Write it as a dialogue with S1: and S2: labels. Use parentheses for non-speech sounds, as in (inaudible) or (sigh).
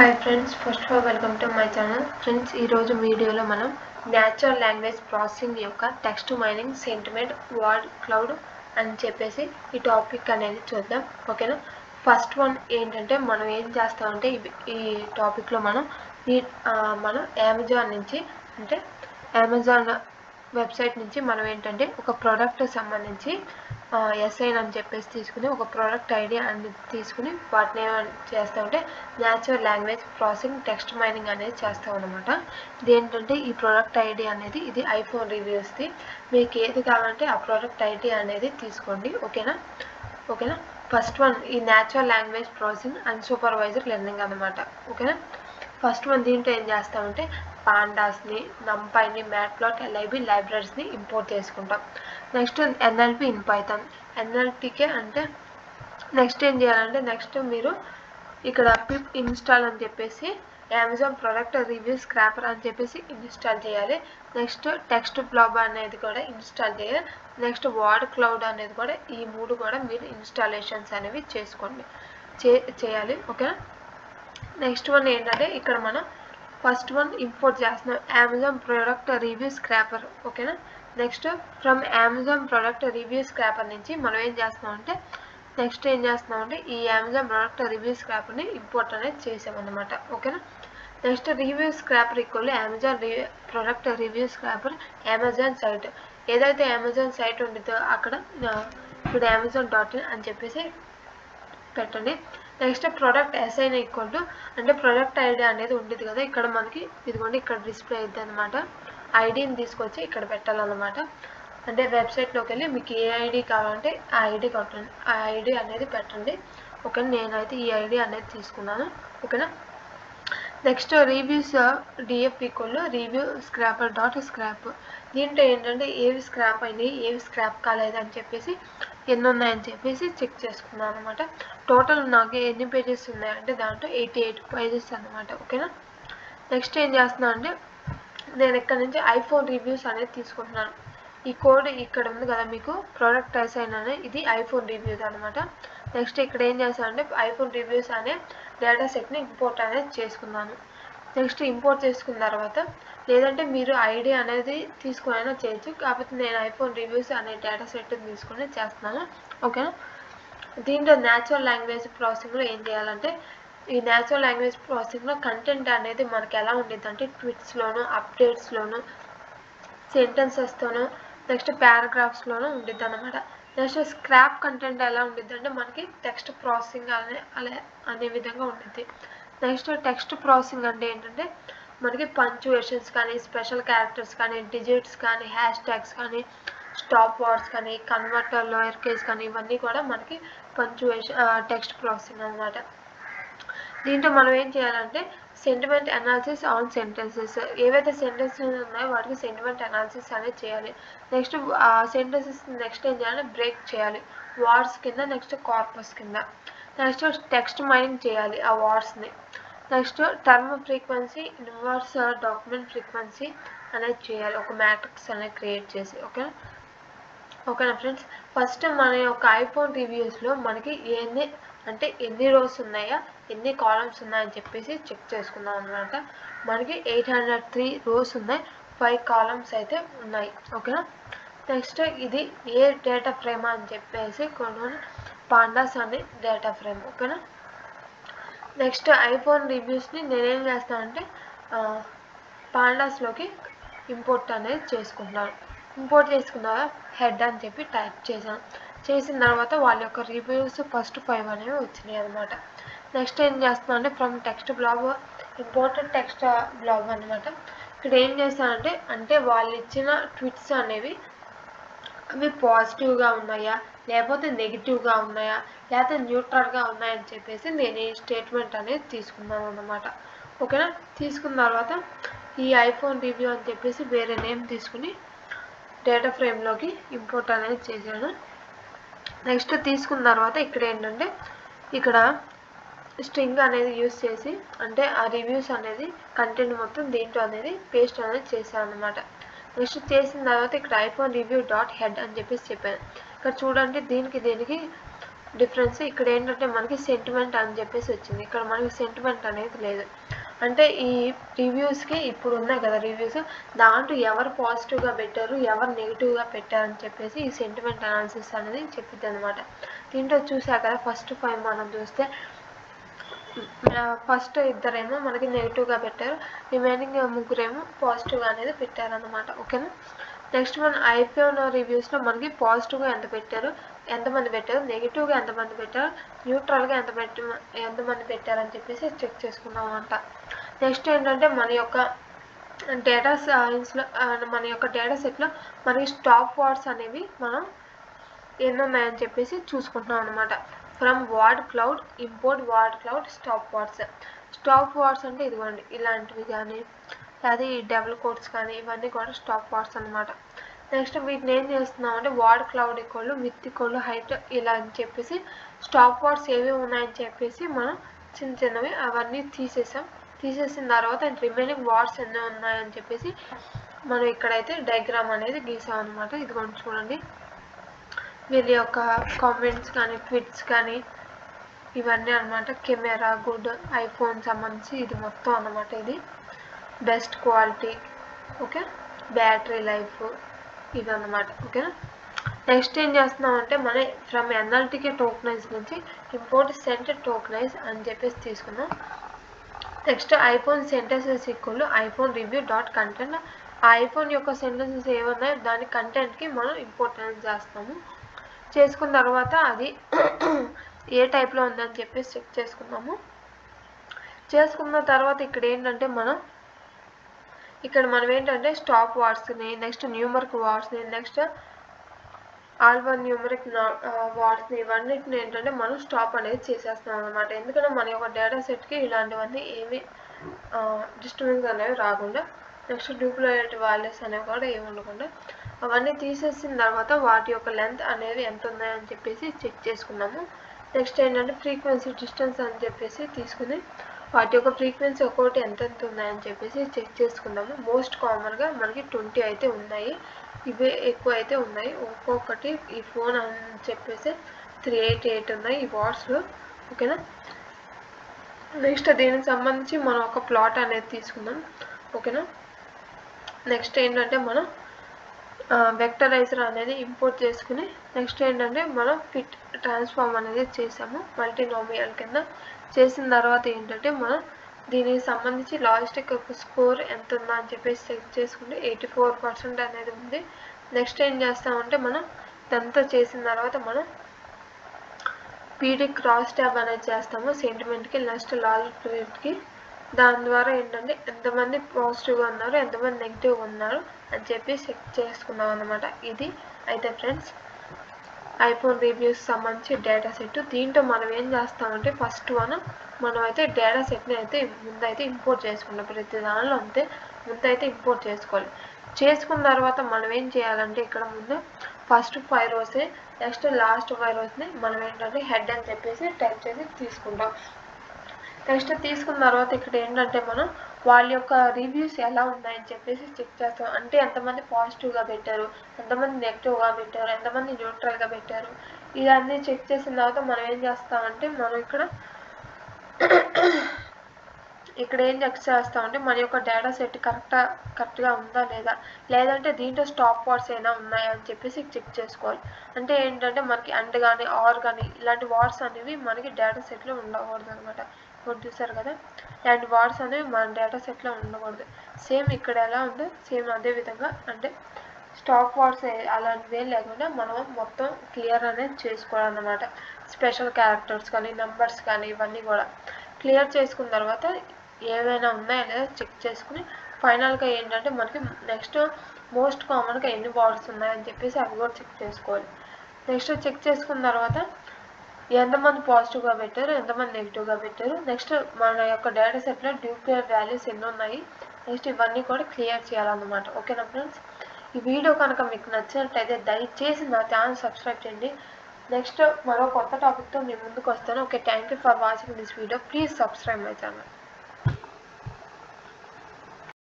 S1: Hi friends first of all welcome to my channel friends ఈరోజు వీడియోలో మనం natural language processing యొక్క text mining sentiment word cloud అని చెప్పేసి ఈ టాపిక్ అనేది చూద్దాం. ఓకేనా ఫస్ట్ వన్ ఏంటంటే మనం ఏం చేస్తామంటే ఈ టాపిక్లో మనం ఈ మనం అమెజాన్ నుంచి అంటే అమెజాన్ వెబ్సైట్ నుంచి మనం ఏంటంటే ఒక ప్రోడక్ట్ సంబంధించి ఎస్ఐన్ అని చెప్పేసి తీసుకుని ఒక ప్రోడక్ట్ ఐడి అనేది తీసుకుని వాటిని చేస్తూ ఉంటే natural language processing text mining అనేది చేస్తాం అనమాట ఇదేంటంటే ఈ ప్రోడక్ట్ ఐడి అనేది ఇది ఐఫోన్ రివ్యూస్ది మీకు ఏది కావాలంటే ఆ ప్రోడక్ట్ ఐడి అనేది తీసుకోండి. ఓకేనా? ఓకేనా? ఫస్ట్ వన్ ఈ natural language processing unsupervised learning అనమాట ఓకేనా? ఫస్ట్ వన్ దీంట్లో ఏం చేస్తామంటే పాండాస్ని నంపైని మ్యాట్ప్లాట్ ఎల్ఐబి లైబ్రరీస్ని ఇంపోర్ట్ చేసుకుంటాం. Next NLP in Python. ఎన్ఎల్పికే అంటే నెక్స్ట్ ఏం చేయాలంటే నెక్స్ట్ మీరు ఇక్కడ పిప్ ఇన్స్టాల్ అని చెప్పేసి అమెజాన్ ప్రొడక్ట్ రివ్యూ స్క్రాపర్ అని చెప్పేసి ఇన్స్టాల్ చేయాలి. నెక్స్ట్ టెక్స్ట్ బ్లాబ్ అనేది కూడా ఇన్స్టాల్ చేయాలి. నెక్స్ట్ వార్డ్ క్లౌడ్ అనేది కూడా ఈ మూడు కూడా మీరు ఇన్స్టాలేషన్స్ అనేవి చేసుకోండి. చే చేయాలి. ఓకేనా? నెక్స్ట్ వన్ ఏంటంటే ఇక్కడ మనం ఫస్ట్ వన్ ఇంపోర్ట్ చేస్తున్నాం. అమెజాన్ ప్రోడక్ట్ రివ్యూ స్క్రాపర్ ఓకేనా? Next from Amazon product review scraper నుంచి మనం ఏం చేస్తున్నాం అంటే నెక్స్ట్ ఏం చేస్తున్నాం అంటే ఈ అమెజాన్ ప్రోడక్ట్ రివ్యూ స్క్రాపర్ని ఇంపోర్ట్ అనేది చేసామన్నమాట. ఓకేనా next review scraper equal Amazon review product review scraper Amazon site ఏదైతే అమెజాన్ సైట్ ఉంటుందో అక్కడ ఇప్పుడు అమెజాన్ డాట్ ఇన్ అని చెప్పేసి పెట్టండి. Next product assign equal to అంటే ప్రోడక్ట్ ఐడి అనేది ఉండేది కదా ఇక్కడ మనకి ఇదిగోండి ఇక్కడ డిస్ప్లే అయింది అనమాట ఐడిని తీసుకొచ్చి ఇక్కడ పెట్టాలన్నమాట. అంటే వెబ్సైట్లోకి వెళ్ళి మీకు ఏ ఐడి కావాలంటే ఆ ఐడి కొట్టండి. ఆ ఐడి అనేది పెట్టండి. ఓకే నేనైతే ఈ ఐడి అనేది తీసుకున్నాను. ఓకేనా? Next reviews DF equal review scraper dot scrape. దీంట్లో ఏంటంటే ఏవి స్క్రాప్ అయినాయి ఏవి స్క్రాప్ కాలేదు అని చెప్పేసి ఎన్ని ఉన్నాయని చెప్పేసి చెక్ చేసుకున్నాను అనమాట టోటల్ నాకు ఎన్ని పేజెస్ ఉన్నాయంటే దాంట్లో ఎయిటీ ఎయిట్ పేజెస్ అనమాట ఓకేనా? నెక్స్ట్ ఏం చేస్తున్నా అంటే నేను ఇక్కడ నుంచి ఐఫోన్ రివ్యూస్ అనేది తీసుకుంటున్నాను. ఈ కోడ్ ఇక్కడ ఉంది కదా మీకు ప్రోడక్ట్ టైస్ అయిన ఇది ఐఫోన్ రివ్యూస్ అనమాట నెక్స్ట్ ఇక్కడ ఏం చేస్తానంటే ఐఫోన్ రివ్యూస్ అనే డేటా సెట్ని ఇంపోర్ట్ అనేది చేసుకున్నాను నెక్స్ట్ ఇంపోర్ట్ చేసుకున్న తర్వాత లేదంటే మీరు ఐడి అనేది తీసుకునైనా చేయొచ్చు. కాకపోతే నేను ఐఫోన్ రివ్యూస్ అనే డేటా సెట్ తీసుకుని చేస్తున్నాను. ఓకేనా దీంట్లో న్యాచురల్ లాంగ్వేజ్ ప్రాసెసింగ్లో ఏం చేయాలంటే ఈ నేచురల్ లాంగ్వేజ్ ప్రాసెసింగ్లో కంటెంట్ అనేది మనకి ఎలా ఉండేది అంటే ట్విట్స్లోను అప్డేట్స్లోను సెంటెన్సెస్తోనూ నెక్స్ట్ పారాగ్రాఫ్స్లోనూ ఉండిద్ది అనమాట నెక్స్ట్ స్క్రాప్ కంటెంట్ ఎలా ఉండిద్ది అంటే మనకి టెక్స్ట్ ప్రాసెసింగ్ అనే అలా అనే విధంగా ఉండిద్ది నెక్స్ట్ టెక్స్ట్ ప్రాసెసింగ్ అంటే ఏంటంటే మనకి పంచువేషన్స్ కానీ స్పెషల్ క్యారెక్టర్స్ కానీ డిజిట్స్ కానీ హ్యాష్ ట్యాగ్స్ కానీ స్టాప్ వర్డ్స్ కానీ కన్వర్టర్ లోయర్ కేస్ కానీ ఇవన్నీ కూడా మనకి పంచువేషన్ టెక్స్ట్ ప్రాసెసింగ్ అనమాట దీంట్లో మనం ఏం చేయాలంటే సెంటిమెంట్ అనాలిసిస్ ఆన్ సెంటెన్సెస్ ఏవైతే సెంటెన్సెస్ ఉన్నాయో వాటికి సెంటిమెంట్ అనాలిసిస్ అనేది చేయాలి. నెక్స్ట్ ఆ సెంటెన్సెస్ నెక్స్ట్ ఏం చేయాలి బ్రేక్ చేయాలి. వార్డ్స్ కింద నెక్స్ట్ కార్పస్ కింద. నెక్స్ట్ టెక్స్ట్ మైనింగ్ చేయాలి ఆ వార్డ్స్ని next term frequency inverse document frequency అనేది చేయాలి. ఒక మ్యాట్రిక్స్ అనేది క్రియేట్ చేసి ఓకేనా ఓకేనా ఫ్రెండ్స్ ఫస్ట్ మన యొక్క ఐఫోన్ రివ్యూస్లో మనకి ఏంది అంటే ఎన్ని రోస్ ఉన్నాయా ఎన్ని కాలమ్స్ ఉన్నాయని చెప్పేసి చెక్ చేసుకుందాం అనమాట మనకి ఎయిట్ హండ్రెడ్ త్రీ రోస్ ఉన్నాయి ఫైవ్ కాలమ్స్ అయితే ఉన్నాయి. ఓకేనా? నెక్స్ట్ ఇది ఏ డేటా ఫ్రేమ్ అని చెప్పేసి కొన్ని పాండాస్ అనే డేటా ఫ్రేమ్. ఓకేనా? నెక్స్ట్ ఐఫోన్ రివ్యూస్ని నేనేం చేస్తానంటే పాండాస్లోకి ఇంపోర్ట్ అనేది చేసుకుంటున్నాను. ఇంపోర్ట్ చేసుకున్నా హెడ్ అని చెప్పి టైప్ చేశాను. చేసిన తర్వాత వాళ్ళ యొక్క రివ్యూస్ ఫస్ట్ ఫైవ్ అనేవి వచ్చినాయి అనమాట నెక్స్ట్ ఏం చేస్తున్నా అంటే from text blob important text blob అనమాట ఇక్కడ ఏం చేస్తానంటే అంటే వాళ్ళు ఇచ్చిన ట్విట్స్ అనేవి అవి పాజిటివ్గా ఉన్నాయా లేకపోతే నెగిటివ్గా ఉన్నాయా లేకపోతే న్యూట్రల్గా ఉన్నాయని చెప్పేసి నేను ఈ స్టేట్మెంట్ అనేది తీసుకున్నాను అన్నమాట. ఓకేనా తీసుకున్న తర్వాత ఈ ఐఫోన్ రివ్యూ అని చెప్పేసి వేరే నేమ్ తీసుకుని డేటా ఫ్రేమ్లోకి ఇంపోర్ట్ అనేది చేశాను. నెక్స్ట్ తీసుకున్న తర్వాత ఇక్కడ ఏంటంటే ఇక్కడ స్ట్రింగ్ అనేది యూస్ చేసి అంటే ఆ రివ్యూస్ అనేది కంటెంట్ మొత్తం దీంట్లో అనేది పేస్ట్ అనేది చేశాను అనమాట నెక్స్ట్ చేసిన తర్వాత ఇక్కడ ఐఫోన్ రివ్యూ డాట్ హెడ్ అని చెప్పేసి చెప్పాను. ఇక్కడ చూడండి దీనికి దీనికి డిఫరెన్స్ ఇక్కడ ఏంటంటే మనకి సెంటిమెంట్ అని చెప్పేసి వచ్చింది. ఇక్కడ మనకి సెంటిమెంట్ అనేది లేదు. అంటే ఈ రివ్యూస్కి ఇప్పుడు ఉన్నాయి కదా రివ్యూస్ దాంట్లో ఎవరు పాజిటివ్గా పెట్టారు ఎవరు నెగిటివ్గా పెట్టారని చెప్పేసి ఈ సెంటిమెంట్ అనాలిసిస్ అనేది చెప్పిద్ది అనమాట దీంట్లో చూసాక కదా ఫస్ట్ ఫైవ్ మనం చూస్తే ఫస్ట్ ఇద్దరేమో మనకి నెగిటివ్గా పెట్టారు రిమైనింగ్ ముగ్గురేమో పాజిటివ్గా అనేది పెట్టారనమాట ఓకేనా? నెక్స్ట్ మన ఐపీఎన్ రివ్యూస్లో మనకి పాజిటివ్గా ఎంత పెట్టారు? ఎంతమంది పెట్టారు? నెగిటివ్గా ఎంతమంది పెట్టారు? న్యూట్రల్గా ఎంత పెట్టి ఎంతమంది పెట్టారని చెప్పేసి చెక్ చేసుకున్నాం అనమాట నెక్స్ట్ ఏంటంటే మన యొక్క డేటా సైన్స్లో మన యొక్క డేటా సెట్లో మనకి స్టాప్ వర్డ్స్ అనేవి మనం ఎన్ని ఉన్నాయని చెప్పేసి చూసుకుంటున్నాం అనమాట from word cloud import word cloud stop words. Stop words అంటే ఇదిగోండి ఇలాంటివి కానీ అది డబుల్ కోడ్స్ కానీ ఇవన్నీ కూడా స్టాప్ వర్డ్స్ అనమాట నెక్స్ట్ వీటిని ఏం చేస్తున్నాం అంటే word cloud equal width equal height ఇలా అని చెప్పేసి స్టాప్ వార్డ్స్ ఏవి ఉన్నాయని చెప్పేసి మనం చిన్న చిన్నవి అవన్నీ తీసేసాం. తీసేసిన తర్వాత రిమైనింగ్ వార్డ్స్ ఎన్ని ఉన్నాయని చెప్పేసి మనం ఇక్కడైతే డయాగ్రామ్ అనేది గీసాం అనమాట ఇదిగోండి చూడండి. వీళ్ళ యొక్క కామెంట్స్ కానీ ట్విట్స్ కానీ ఇవన్నీ అనమాట కెమెరా గుడ్ ఐఫోన్ సంబంధించి ఇది మొత్తం అనమాట ఇది. Best quality okay? Battery life ఇవన్నమాట ఓకేనా? నెక్స్ట్ ఏం చేస్తున్నాం అంటే మన ఫ్రమ్ ఎన్ఎల్టీకే టోకనైజ్ నుంచి ఇంపోర్ట్ సెంటర్ టోకనైజ్ అని చెప్పేసి తీసుకున్నాం next iPhone sentences equal iPhone review dot content ఆ ఐఫోన్ యొక్క సెంటెన్సెస్ ఏమన్నాయో దాని కంటెంట్కి మనం ఇంపోర్ట్ అనేది చేస్తాము చేసుకున్న తర్వాత అది ఏ టైప్లో ఉందని చెప్పేసి చెక్ చేసుకున్నాము చేసుకున్న తర్వాత ఇక్కడ ఏంటంటే మనం ఇక్కడ మనం ఏంటంటే స్టాప్ వార్డ్స్ని నెక్స్ట్ న్యూమరిక్ వార్డ్స్ని నెక్స్ట్ ఆల్వన్ న్యూమరిక్ వార్డ్స్ని ఇవన్నిటిని ఏంటంటే మనం స్టాప్ అనేది చేసేస్తాం అనమాట ఎందుకంటే మన యొక్క డేటా సెట్కి ఇలాంటివన్నీ ఏమి డిస్టర్బెన్స్ అనేవి రాకుండా నెక్స్ట్ డూప్లికేట్ వాల్యూస్ అనేవి కూడా ఏమి ఉండకుండా అవన్నీ తీసేసిన తర్వాత వాటి యొక్క లెంత్ అనేది ఎంత ఉన్నాయని చెప్పేసి చెక్ చేసుకున్నాము. నెక్స్ట్ ఏంటంటే ఫ్రీక్వెన్సీ డిస్టెన్స్ అని చెప్పేసి తీసుకుని వాటి యొక్క ఫ్రీక్వెన్సీ ఒక్కొక్కటి ఎంత ఉన్నాయని చెప్పేసి చెక్ చేసుకుందాము. మోస్ట్ కామన్గా మనకి ట్వంటీ అయితే ఉన్నాయి. ఇవే ఎక్కువ అయితే ఉన్నాయి. ఒక్కొక్కటి ఈ ఫోన్ అని చెప్పేసి త్రీ ఎయిట్ ఎయిట్ ఉన్నాయి ఈ వాట్స్లో ఓకేనా నెక్స్ట్ దీనికి సంబంధించి మనం ఒక ప్లాట్ అనేది తీసుకుందాం. ఓకేనా నెక్స్ట్ ఏంటంటే మనం వెక్టరైజర్ అనేది ఇంపోర్ట్ చేసుకుని నెక్స్ట్ ఏంటంటే మనం ఫిట్ ట్రాన్స్ఫార్మ్ అనేది చేసాము మల్టీనోమియల్ కింద. చేసిన తర్వాత ఏంటంటే మనం దీనికి సంబంధించి లాజిస్టిక్ యొక్క స్కోర్ ఎంత ఉందా అని చెప్పేసి చెక్ చేసుకుంటే ఎయిటీ ఫోర్ పర్సెంట్ అనేది ఉంది. నెక్స్ట్ ఏం చేస్తామంటే మనం ఇదంతా చేసిన తర్వాత మనం పీడీ క్రాస్ ట్యాబ్ అనేది చేస్తాము సెంటిమెంట్కి నెక్స్ట్ లాజిక్కి దాని ద్వారా ఏంటంటే ఎంతమంది పాజిటివ్గా ఉన్నారు ఎంతమంది నెగిటివ్గా ఉన్నారు అని చెప్పి చెక్ చేసుకున్నాం అనమాట ఇది అయితే ఫ్రెండ్స్ ఐఫోన్ రివ్యూస్ సంబంధించి డేటా సెట్ దీంట్లో మనం ఏం చేస్తామంటే ఫస్ట్ మనం మనం అయితే డేటా సెట్ని అయితే ముందైతే ఇంపోర్ట్ చేసుకుంటాం. ప్రతి దానిలో అంతే ముందైతే ఇంపోర్ట్ చేసుకోవాలి. చేసుకున్న తర్వాత మనం ఏం చేయాలంటే ఇక్కడ ముందు ఫస్ట్ ఫైవ్ రోసే నెక్స్ట్ లాస్ట్ ఫైవ్ రోజుని మనం ఏంటంటే హెడ్ అని చెప్పేసి టైప్ చేసి తీసుకుంటాం. నెక్స్ట్ తీసుకున్న తర్వాత ఇక్కడ ఏంటంటే మనం వాళ్ళ యొక్క రివ్యూస్ ఎలా ఉన్నాయని చెప్పేసి చెక్ చేస్తాం. అంటే ఎంతమంది పాజిటివ్గా పెట్టారు ఎంతమంది నెగిటివ్గా పెట్టారు ఎంతమంది న్యూట్రల్గా పెట్టారు ఇవన్నీ చెక్ చేసిన తర్వాత మనం ఏం చేస్తామంటే మనం ఇక్కడ (coughs) ఇక్కడ ఏం చెక్ చేస్తామంటే మన యొక్క డేటా సెట్ కరెక్టా కరెక్ట్గా ఉందా లేదా? లేదంటే దీంట్లో స్టాప్ వర్డ్స్ ఏమైనా ఉన్నాయా అని చెప్పేసి చెక్ చేసుకోవాలి. అంటే ఏంటంటే మనకి అండ్ కానీ ఆర్ కానీ ఇలాంటి వర్డ్స్ అనేవి మనకి డేటా సెట్లో ఉండకూడదు అనమాట ఇప్పుడు చూసారు కదా? ఇలాంటి వర్డ్స్ అనేవి మన డేటా సెట్లో ఉండకూడదు. సేమ్ ఇక్కడ ఎలా ఉందో సేమ్ అదే విధంగా అంటే స్టాప్ వర్డ్స్ అలాంటివి లేకుండా మనం మొత్తం క్లియర్ అనేది చేసుకోవాలన్నమాట. స్పెషల్ క్యారెక్టర్స్ కానీ నెంబర్స్ కానీ ఇవన్నీ కూడా. క్లియర్ చేసుకున్న తర్వాత ఏమైనా ఉన్నాయా లేదా చెక్ చేసుకుని ఫైనల్గా ఏంటంటే మనకి నెక్స్ట్ మోస్ట్ కామన్గా ఎన్ని వర్డ్స్ ఉన్నాయని చెప్పేసి అవి కూడా చెక్ చేసుకోవాలి. నెక్స్ట్ చెక్ చేసుకున్న తర్వాత ఎంతమంది పాజిటివ్గా పెట్టారు ఎంతమంది నెగిటివ్గా పెట్టారు. నెక్స్ట్ మన యొక్క డేటా సెట్లో డ్యూప్లికేట్ వాల్యూస్ ఎన్ని ఉన్నాయి నెక్స్ట్ ఇవన్నీ కూడా క్లియర్ చేయాలన్నమాట. ఓకేనా ఫ్రెండ్స్? ఈ వీడియో కనుక మీకు నచ్చినట్టయితే దయచేసి నా ఛానల్ సబ్స్క్రైబ్ చేయండి. నెక్స్ట్ మరో కొత్త టాపిక్తో మీ ముందుకు వస్తాను. Okay thank you for watching this video please subscribe my channel